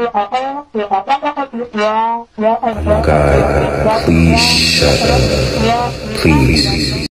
Oh my God, please shut up. Please.